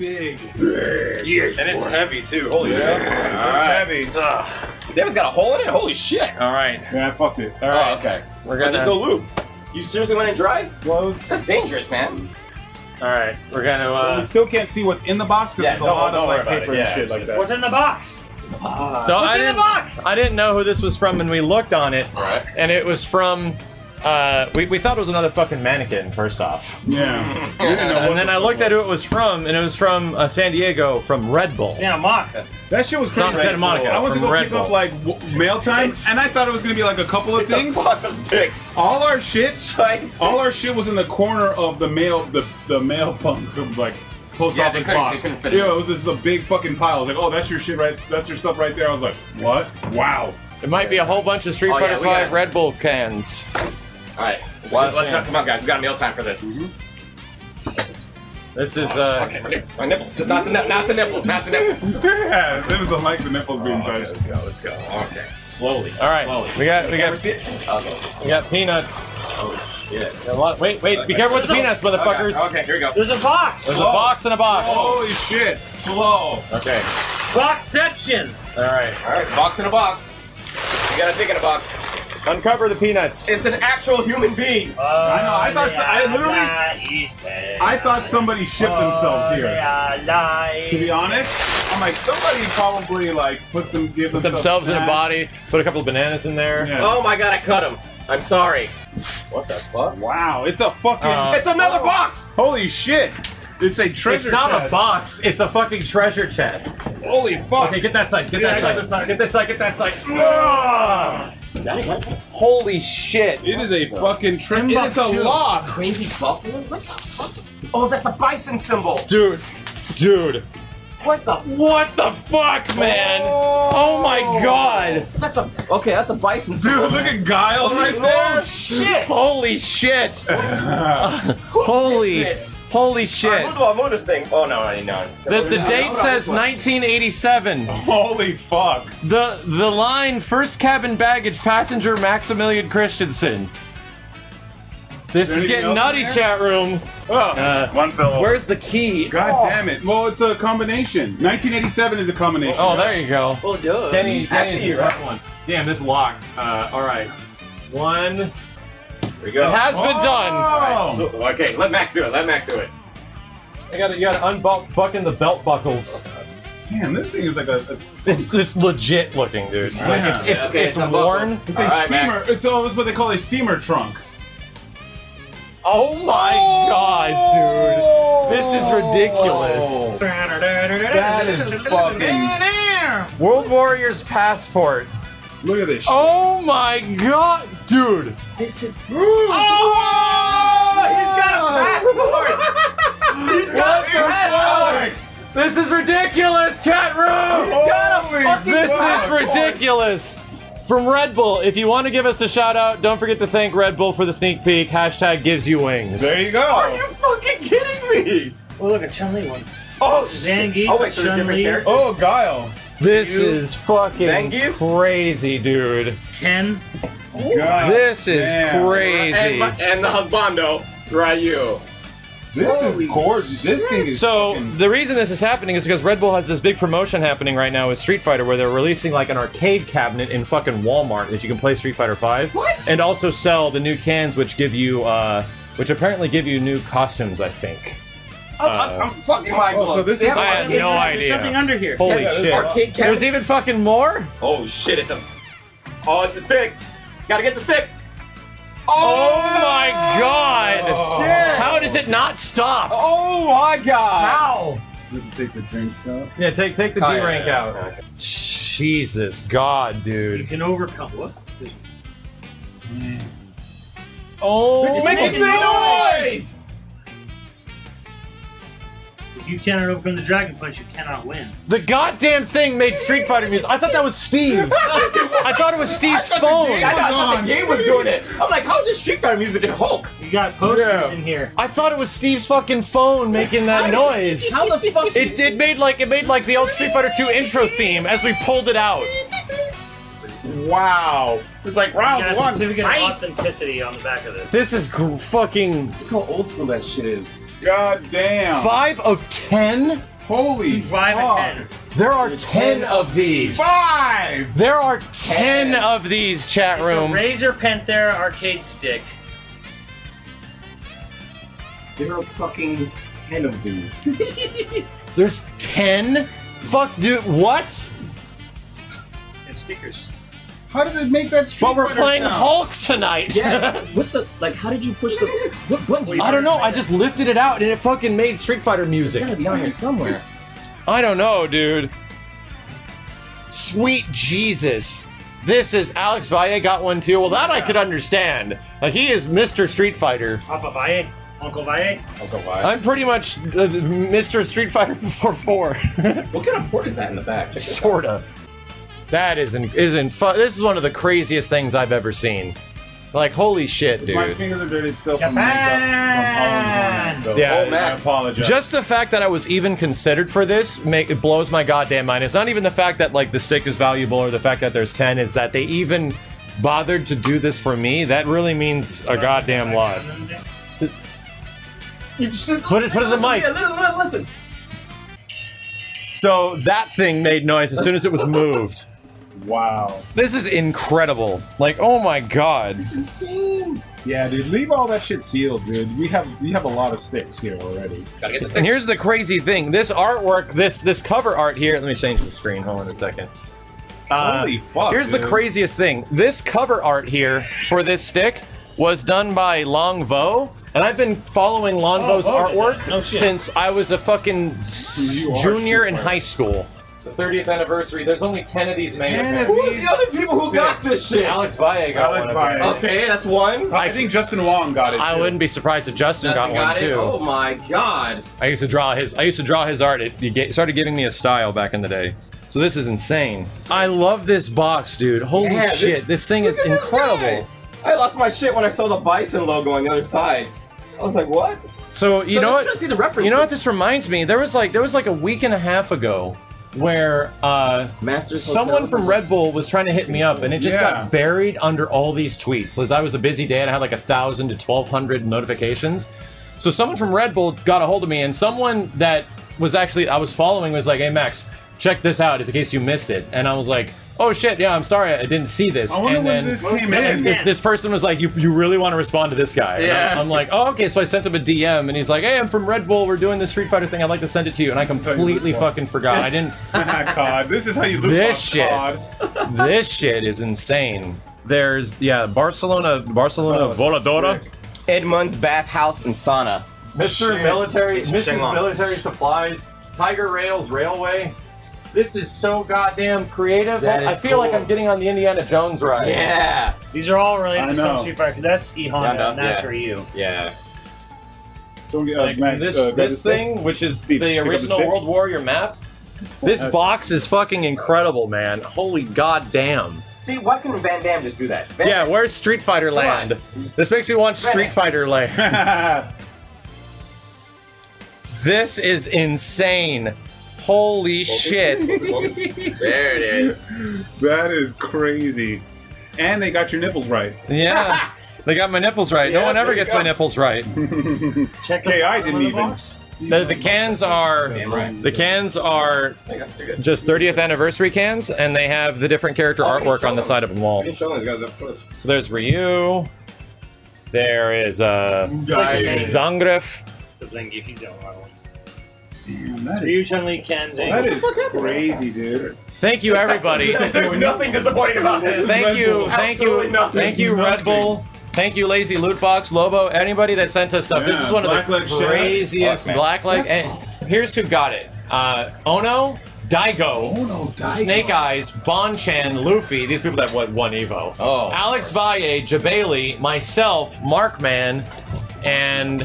big. Yes, And it's boy. heavy too. Holy shit. It's heavy. Damn, it's got a hole in it? Holy shit. All right. Yeah, I fucked it. All right. Oh, okay. We're gonna. there's no lube. You seriously went in dry? Closed. That's dangerous, man. All right. We're gonna. But Uh, we still can't see what's in the box because Yeah, there's a don't- lot of worry like about paper it. and shit like that. What's in the box? so What's I in the didn't. box? I didn't know who this was from, and we looked on it, Right. and it was from. Uh, we, we thought it was another fucking mannequin. First off, Yeah. We didn't know what and then I looked at who it was from, and it was from uh, San Diego, from Red Bull. Santa Monica. That shit was Some crazy. Santa Monica I went to from go Red pick Bull. up like w- mail time, and I thought it was gonna be like a couple of It's things. a box of dicks. All our shit, Giant all our shit was in the corner of the mail, the the mail pump, like post Yeah, they office couldn't- box. they couldn't fit it. Yeah, it was just a big fucking pile. I was like, oh, that's your shit right. That's your stuff right there. I was like, what? Wow. It might be a whole bunch of Street Oh, yeah, Fighter we Five got- Red Bull cans. All right. Well, let's go. chance. Come on, guys. We got meal time for this. This is uh. Okay, my nip- my nipples. Just not the nip- not the nipples. Not the nipples. yeah, it was like the nipples being Okay, touched. let's go. Let's go. Okay. Slowly. All right, Slowly. we got we got see it? Okay. we got peanuts. Oh shit. A lot. Wait, wait. Be careful with the peanuts, motherfuckers. Okay, okay, here we go. There's a box. There's a Slow. box and a box. Holy shit! Slow. Okay. Boxception. All right. All right. Box in a box. You gotta think in a box. Uncover the peanuts. It's an actual human being. I know, I thought- I literally- I thought somebody shipped themselves here. To be honest, I'm like somebody probably like put them give Put themselves in a body. Put a couple of bananas in there. Yeah. Oh my god, I cut them. I'm sorry. What the fuck? Wow, it's a fucking Uh, It's another box. holy shit! It's a treasure. It's not chest. a box. It's a fucking treasure chest. Holy fuck! Okay, get that side. Get Yeah, that I got side. this side. Get this side. Get that side. Holy shit! It is a fucking tre- It's a Timbuktu. lock. Crazy buffalo? What the fuck? Oh, that's a bison symbol. Dude, dude. What the? What the fuck, man? Oh my oh. god! That's a okay. That's a bison symbol. Dude, look at Guile right Oh there. shit! Holy shit! Holy, this? holy Alright, shit! move, the- move this thing. Oh no, I know. The, the date says 1987. Holy fuck! The the line first cabin baggage passenger Maximilian Christiansen. This is getting nutty, chat room. Oh, Uh, one fell. Where's the key? God damn it! Well, it's a combination. 1987 is a combination. Oh, there you go. Oh, duh. Kenny, Kenny's Actually, the you're right one. Damn, this lock. Uh, all right. One. Here we go. It has been done. Oh. So- okay, let Max do it. Let Max do it. I got to You got to unbuckle the belt buckles. Damn, this thing is like a. a It's this legit looking, dude. Like Yeah. it's it's, Okay, it's unbuckle. worn. it's a All right, steamer. Max. It's, so it's what they call a steamer trunk. Oh my god, dude! This is oh. ridiculous. That is fucking. World Warriors passport. Look at this. Shit. Oh my god, dude! This is. Oh, he's got a passport. He's got What the passports. This is ridiculous, chat room! Holy This is ridiculous! From Red Bull, if you want to give us a shout out, don't forget to thank Red Bull for the sneak peek. Hashtag gives you wings. There you go. Are you fucking kidding me? Oh, look, a Chun Li one. Oh. Zangief, Oh wait, so there's different Chun-Li. characters. Oh, Guile. This You- is fucking Zangief? crazy, dude. Ken. God This is damn. Crazy. my, and the husbando, Ryu. This Holy is gorgeous. This thing is So fucking- the reason this is happening is because Red Bull has this big promotion happening right now with Street Fighter, where they're releasing like an arcade cabinet in fucking Walmart that you can play Street Fighter Five. What? And also sell the new cans, which give you, uh, which apparently give you new costumes. I think. I'm, I'm, I'm fucking mind Oh, so this They is- I an had arcade- no There's idea. something under here. Holy Yeah, shit! arcade There's even fucking more. Oh shit! It's a. Oh, it's a stick. Gotta get the stick. Not stop? Oh my god! How? We have take the drinks out. Yeah, take take the Oh, D yeah, rank yeah, out. okay. Jesus God, dude. You can overcome. What? Oh, It's making noise. If you cannot overcome the Dragon Punch, you cannot win. The goddamn thing made Street Fighter music. I thought that was Steve. I thought it was Steve's phone. I thought the game was doing it. I'm like, how's this Street Fighter music in Hulk? You got posters Yeah. in here. I thought it was Steve's fucking phone making that noise. How the fuck? It, it made like it made like the old Street Fighter 2 intro theme as we pulled it out. Wow. It's like You round got a one. certificate Fight. of authenticity on the back of this. This is gr- fucking. Look how old school that shit is. God damn. Five of ten? Holy Five fuck. and ten. There are ten of these. Five! There are ten of these, chat It's a room. Razer Panthera arcade stick. There are fucking ten of these. There's ten? Fuck, dude, what? And stickers. How did it make that Street fighter? But we're playing sound? Hulk tonight. Yeah. what the? Like, how did you push the? What button? Did you I don't know. I just lifted it out and it fucking made Street Fighter It's music. gotta be on here somewhere. I don't know, dude. Sweet Jesus. This is Alex Valle got one too. Well, that I could understand. Like he is Mr. Street Fighter. Papa Valle. Uncle Valle. I'll go by. I'm pretty much uh, Mr. Street Fighter before four. What kind of port is that in the back? Check sorta. That isn't isn't fun. This is one of the craziest things I've ever seen. Like holy shit, dude! My fingers are dirty still from Japan! makeup from Halloween, so Yeah. I- Oh, Max. I apologize. Just the fact that I was even considered for this make it blows my goddamn mind. It's not even the fact that like the stick is valuable or the fact that there's 10 is that they even bothered to do this for me. That really means a goddamn lot. Put it- put it in the mic. Yeah, listen, listen, listen. So that thing made noise as soon as it was moved. Wow. This is incredible. Like, oh my god. It's insane. Yeah, dude, leave all that shit sealed, dude. We have we have a lot of sticks here already. Gotta get this And here's the crazy thing. This artwork, this this cover art here, let me change the screen. Hold on a second. Uh, Holy fuck. Here's the craziest thing. This cover art here for this stick was done by Long Vo, and I've been following Long Vo's Vo did artwork that. No shit. since I was a fucking You junior in high school. The 30th anniversary. There's only 10 of these made. Ten of Who are these the other people who got this shit? Alex Valle got Alex one. Valle. of. Okay, that's one. I think Justin Wong got it. I too. wouldn't be surprised if Justin Justin got, one it. too. Oh my god. I used to draw his. I used to draw his art. It, it ga- started giving me a style back in the day. So this is insane. I love this box, dude. Holy Yeah, shit! This, thing is look at this incredible. guy. I lost my shit when I saw the bison logo on the other side. I was like, what? So you So know let's what? try to see the reference. You know what this reminds me? There was like there was like a week and a half ago where uh, Masters someone from Red Bull was trying to hit me up, and it just Yeah. got buried under all these tweets. Liz, I was a busy day, and I had like a thousand to twelve hundred notifications. So someone from Red Bull got a hold of me, and someone that was actually I was following was like, "Hey Max, check this out, if in case you missed it." And I was like, "Oh shit, yeah, I'm sorry, I didn't see this." I wonder and when then this came and in. th- this person was like, "You you really want to respond to this guy?" Yeah. I'm, I'm like, "Oh, okay." So I sent him a DM, and he's like, "Hey, I'm from Red Bull. We're doing this Street Fighter thing. I'd like to send it to you." And I is how you completely look for fucking forgot. I didn't. COD. This is how you lose This shit. COD. this shit is insane. There's yeah, Barcelona, Barcelona Oh, Voladora, sick. Edmond's bathhouse and sauna. Mr. Shit. Military, It's Mrs. Military Supplies, Tiger Rails Railway. This is so goddamn creative. That I is feel like. I'm getting on the Indiana Jones ride. Yeah. These are all I related to know. some Street Fighter. That's E Honda, Honda, and that's yeah. Ryu. Yeah. So, uh, Like Matt, this, uh, this stick. thing, which is Steve, the pick up the original. World Warrior map. This box is fucking incredible, man. Holy goddamn. See, why couldn't Van Damme just do that? Van Yeah, where's Street Fighter Land? This makes me want Street Fighter Land. This is insane. Holy shit. there it is. that is crazy. And they got your nipples right. Yeah. They got my nipples right. no one ever there you gets my nipples right. Check Okay, I didn't the even. box. The, the cans are Damn right. the cans are There you go, you're good. just 30th anniversary cans, and they have the different character Oh, artwork on the side of them all. I didn't show these guys up close. So there's Ryu. There is uh, Guys. Zangief. That Ryu, is, Chun Li, Ken, that Zane. crazy, dude. Thank you, everybody. There's nothing disappointing about this. Thank you, thank you, thank you, Red Bull. Thank you, Lazy Lootbox, Lobo, anybody that sent us stuff. this is one of the Blackleg craziest Blackleg. And here's who got it: uh, Ono, Daigo, Oh no, Daigo. Snake Eyez, Bonchan, Luffy. These people that won won Evo. Oh. Alex Valle, Jabali, myself, Markman, and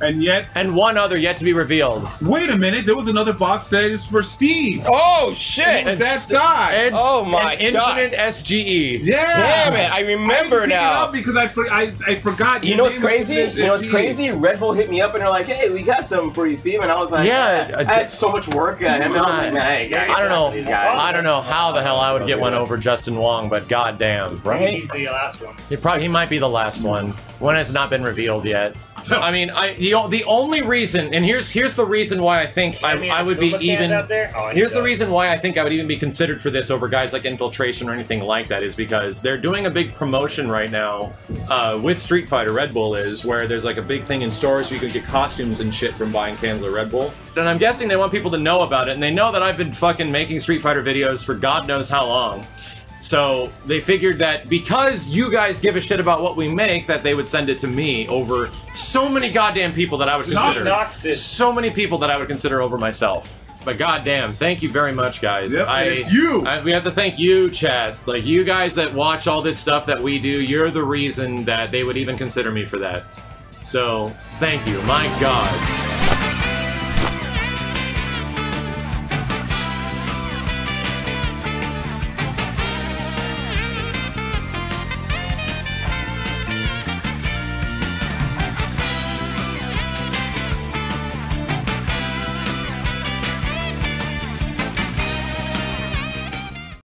And yet, and one other yet to be revealed. wait a minute, there was another box set is for Steve. Oh shit! It's that size. Ed- Oh my an God. Infinite SGE. yeah. Damn it! I I remember didn't it now. up because I, for, I, I forgot. You know what's crazy? You know what's crazy? Red Bull hit me up and they're like, "Hey, we got something for you, Steve." And I was like, Yeah, I, uh, had so much work at him. And I was like, "Man, I, I don't know. I don't know how the hell I would get one over Justin Wong, but goddamn, right? He's the last one. He probably he might be the last one. One has not been revealed yet. So- I mean, I the, the only reason, and here's here's the reason why I think I, I would be even. Oh, Here's the reason why I think I would even be considered for this over guys like Infiltration or anything like that is because they're doing a big promotion right now uh, with Street Fighter. Red Bull is where there's like a big thing in stores where you can get costumes and shit from buying cans of Red Bull. And I'm guessing they want people to know about it, and they know that I've been fucking making Street Fighter videos for God knows how long. So they figured that because you guys give a shit about what we make, that they would send it to me over so many goddamn people that I would consider. Noxus. So many people that I would consider over myself. But goddamn, thank you very much, guys. Yep, I, it's you. I, we have to thank you, Chad. Like you guys that watch all this stuff that we do, you're the reason that they would even consider me for that. So thank you. My God.